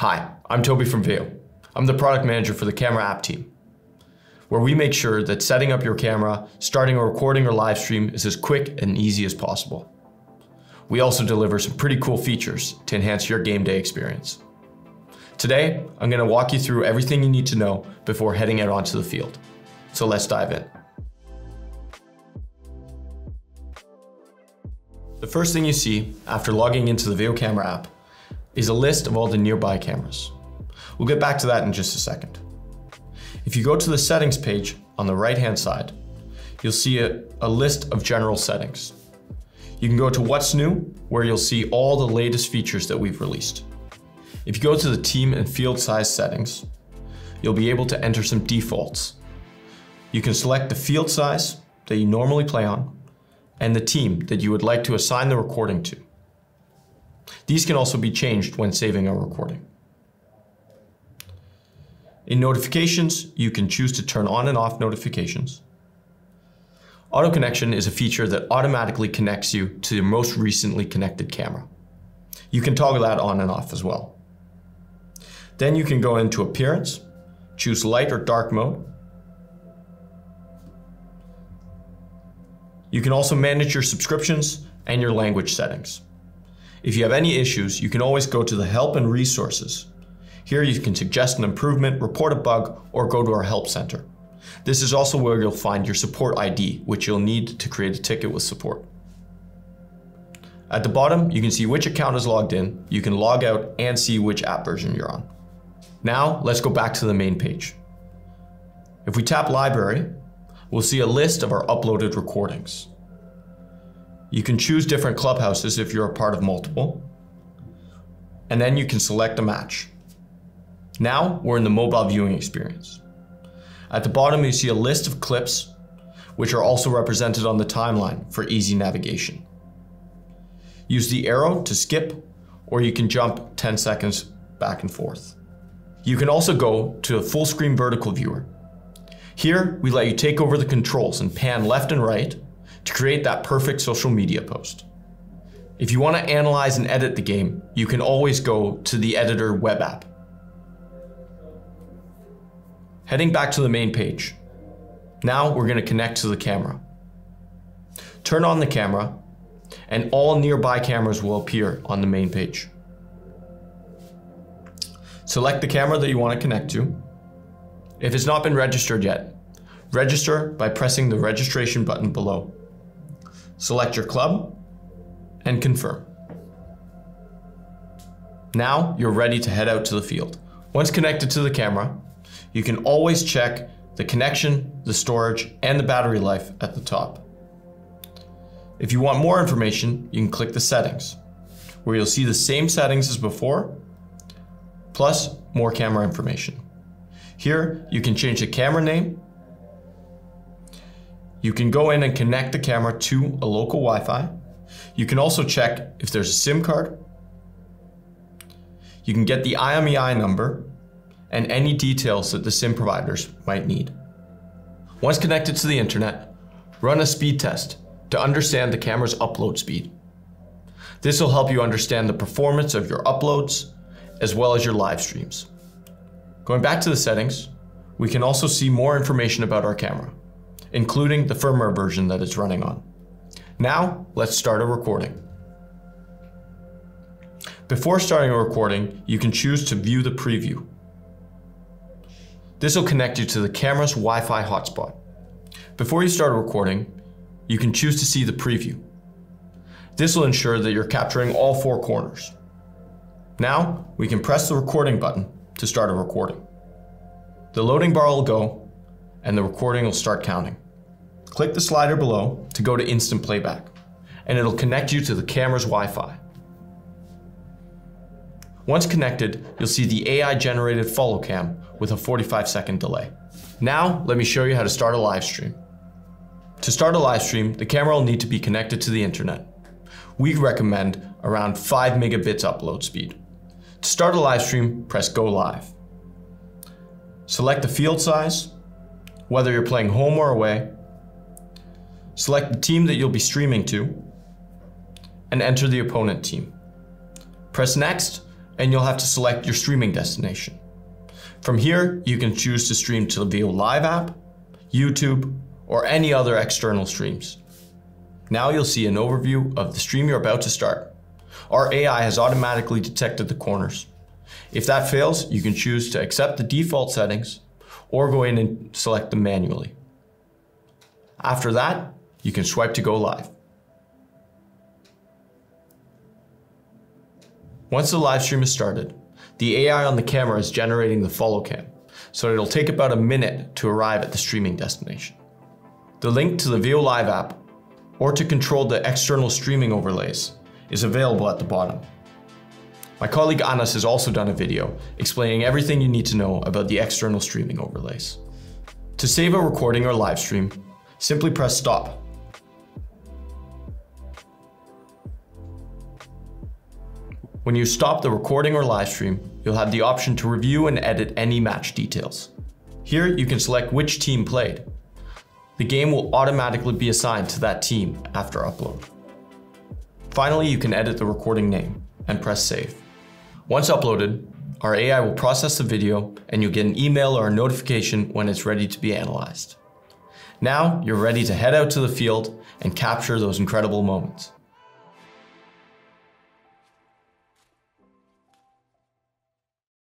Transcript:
Hi, I'm Toby from Veo. I'm the product manager for the camera app team, where we make sure that setting up your camera, starting a recording or live stream is as quick and easy as possible. We also deliver some pretty cool features to enhance your game day experience. Today, I'm going to walk you through everything you need to know before heading out onto the field. So let's dive in. The first thing you see after logging into the Veo Camera app is a list of all the nearby cameras. We'll get back to that in just a second. If you go to the settings page on the right hand side, you'll see a, a list of general settings. You can go to what's new, where you'll see all the latest features that we've released. If you go to the team and field size settings, you'll be able to enter some defaults. You can select the field size that you normally play on and the team that you would like to assign the recording to. These can also be changed when saving a recording. In notifications, you can choose to turn on and off notifications. Auto connection is a feature that automatically connects you to your most recently connected camera. You can toggle that on and off as well. Then you can go into appearance, choose light or dark mode, You can also manage your subscriptions and your language settings. If you have any issues, you can always go to the help and resources. Here you can suggest an improvement, report a bug, or go to our help center. This is also where you'll find your support ID, which you'll need to create a ticket with support. At the bottom, you can see which account is logged in, you can log out and see which app version you're on. Now, let's go back to the main page. If we tap library, we'll see a list of our uploaded recordings. You can choose different clubhouses if you're a part of multiple, and then you can select a match. Now we're in the mobile viewing experience. At the bottom you see a list of clips which are also represented on the timeline for easy navigation. Use the arrow to skip or you can jump 10 seconds back and forth. You can also go to a full screen vertical viewer here, we let you take over the controls and pan left and right to create that perfect social media post. If you want to analyze and edit the game, you can always go to the editor web app. Heading back to the main page. Now we're going to connect to the camera. Turn on the camera and all nearby cameras will appear on the main page. Select the camera that you want to connect to if it's not been registered yet, register by pressing the registration button below. Select your club and confirm. Now you're ready to head out to the field. Once connected to the camera, you can always check the connection, the storage, and the battery life at the top. If you want more information, you can click the settings, where you'll see the same settings as before, plus more camera information. Here, you can change the camera name. You can go in and connect the camera to a local Wi-Fi. You can also check if there's a SIM card. You can get the IMEI number and any details that the SIM providers might need. Once connected to the internet, run a speed test to understand the camera's upload speed. This will help you understand the performance of your uploads as well as your live streams. Going back to the settings, we can also see more information about our camera, including the firmware version that it's running on. Now, let's start a recording. Before starting a recording, you can choose to view the preview. This will connect you to the camera's Wi-Fi hotspot. Before you start a recording, you can choose to see the preview. This will ensure that you're capturing all four corners. Now, we can press the recording button to start a recording. The loading bar will go and the recording will start counting. Click the slider below to go to instant playback and it'll connect you to the camera's Wi-Fi. Once connected, you'll see the AI generated follow cam with a 45 second delay. Now, let me show you how to start a live stream. To start a live stream, the camera will need to be connected to the internet. We recommend around 5 megabits upload speed. To start a live stream, press go live. Select the field size, whether you're playing home or away. Select the team that you'll be streaming to, and enter the opponent team. Press next, and you'll have to select your streaming destination. From here, you can choose to stream to the Live app, YouTube, or any other external streams. Now you'll see an overview of the stream you're about to start. Our AI has automatically detected the corners. If that fails, you can choose to accept the default settings or go in and select them manually. After that, you can swipe to go live. Once the live stream is started, the AI on the camera is generating the follow cam, so it'll take about a minute to arrive at the streaming destination. The link to the Veo Live app, or to control the external streaming overlays, is available at the bottom. My colleague Anas has also done a video explaining everything you need to know about the external streaming overlays. To save a recording or live stream, simply press stop When you stop the recording or live stream, you'll have the option to review and edit any match details. Here you can select which team played. The game will automatically be assigned to that team after upload. Finally, you can edit the recording name and press save. Once uploaded, our AI will process the video and you'll get an email or a notification when it's ready to be analyzed. Now you're ready to head out to the field and capture those incredible moments.